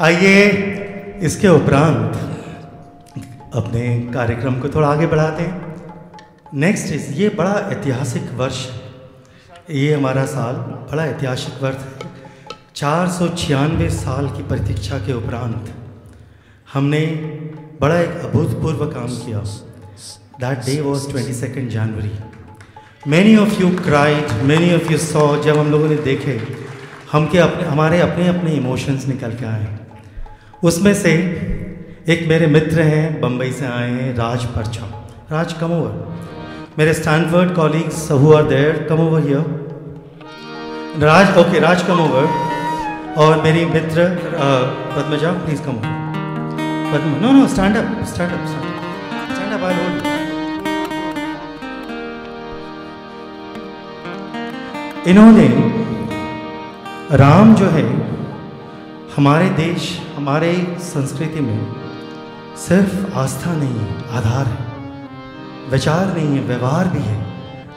आइए इसके उपरांत अपने कार्यक्रम को थोड़ा आगे बढ़ाते हैं। नेक्स्ट इज़ ये बड़ा ऐतिहासिक वर्ष। है ये हमारा साल बड़ा ऐतिहासिक वर्ष है। चार सौ छियानवे साल की प्रतीक्षा के उपरांत हमने बड़ा एक अभूतपूर्व काम किया। That day was twenty second January many of you cried many of you saw जब हम लोगों ने देखे हम के अपने, हमारे अपने अपने इमोशंस निकल के आए। उसमें से एक मेरे मित्र हैं बम्बई से आए हैं, राज परछा राज कम ओवर मेरे Stanford colleagues who are there come over here Raj okay Raj come over और मेरी मित्र Padmaja please come over Padma no no stand up stand up stand up I hold इन्होंने राम जो है हमारे देश, हमारे संस्कृति में सिर्फ़ आस्था नहीं है, आधार है। विचार नहीं है, व्यवहार भी है।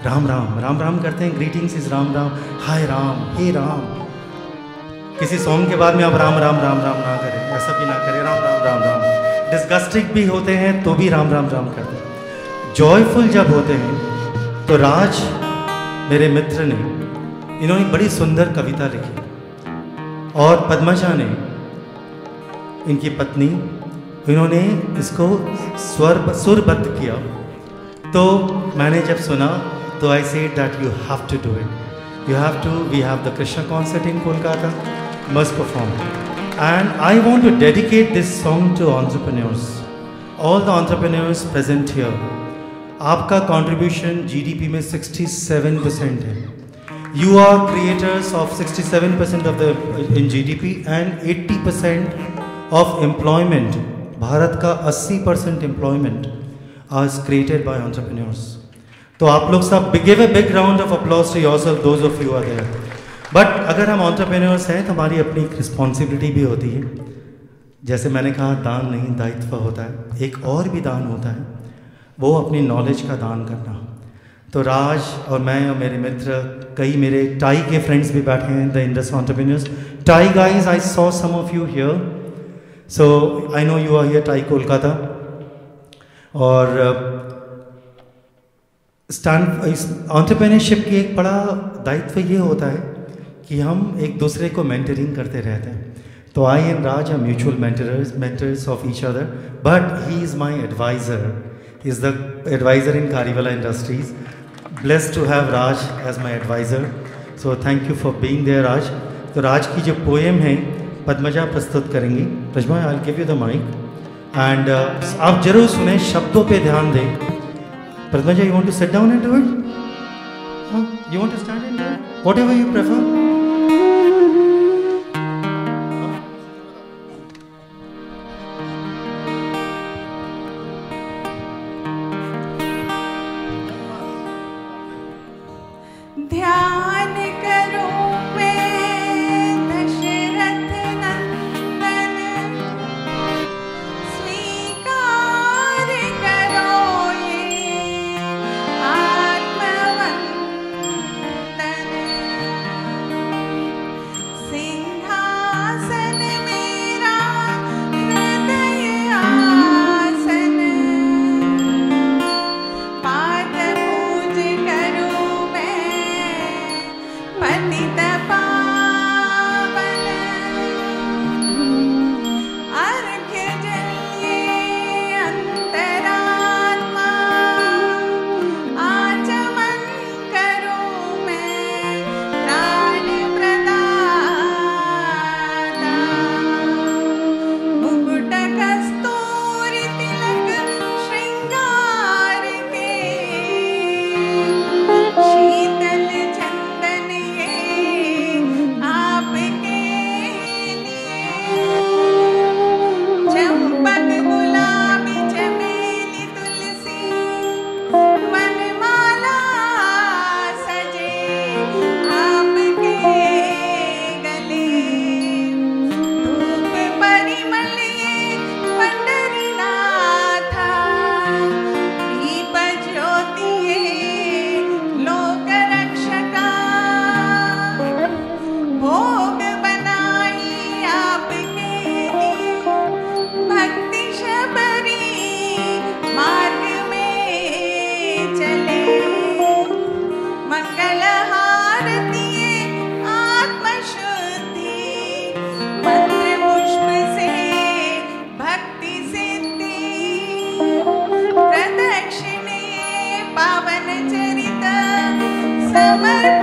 राम राम राम राम करते हैं। Greetings is Ram Ram. Hi Ram, हे राम। किसी सॉन्ग के बाद में आप राम राम राम राम ना करें, ऐसा भी ना करें। राम राम राम राम। डिस्गस्टिक भी होते हैं तो भी राम राम राम करते हैं। जॉयफुल जब होते हैं तो राज मेरे मित्र ने इन्होंने बड़ी सुंदर कविता लिखी। और पद्मजा ने इनकी पत्नी, इन्होंने इसको स्वर, सुरबद्ध किया। तो मैंने जब सुना तो I say that you have to do it you have to we have the Krishna concert in Kolkata must perform and I want to dedicate this song to entrepreneurs all the entrepreneurs present here आपका contribution GDP में 67 percent है। You are creators of 67% of the, in GDP and 80% of employment. Bharat का 80% employment is created by entrepreneurs. तो आप लोग सब give a big round of applause to yourself those of you are there but अगर हम entrepreneurs हैं तो हमारी अपनी रिस्पॉन्सिबिलिटी भी होती है जैसे मैंने कहा, दान नहीं, दायित्व होता है एक और भी दान होता है, वो अपनी नॉलेज का दान करना तो राज और मैं और मेरे मित्र, कई मेरे टाई के फ्रेंड्स भी बैठे हैं the Indus entrepreneurs TiE guys I saw some of you here so I know you are here TiE Kolkata और स्टैंड इस ऑन्टरप्रेन्योरशिप की एक बड़ा दायित्व ये होता है कि हम एक दूसरे को मेंटरिंग करते रहते हैं। तो I and Raj are mutual mentors mentors of each other but he is my adviser is the adviser in Kariwala industries blessed to have Raj as my advisor. So thank you for being there, Raj. तो राज की जो poem है पद्मजा प्रस्तुत करेंगी। Padma I give you the mic and आप ज़रूर सुने शब्दों पे ध्यान दें। Padmaja you want to sit down and do it you want to stand and do it whatever ever you prefer Amen.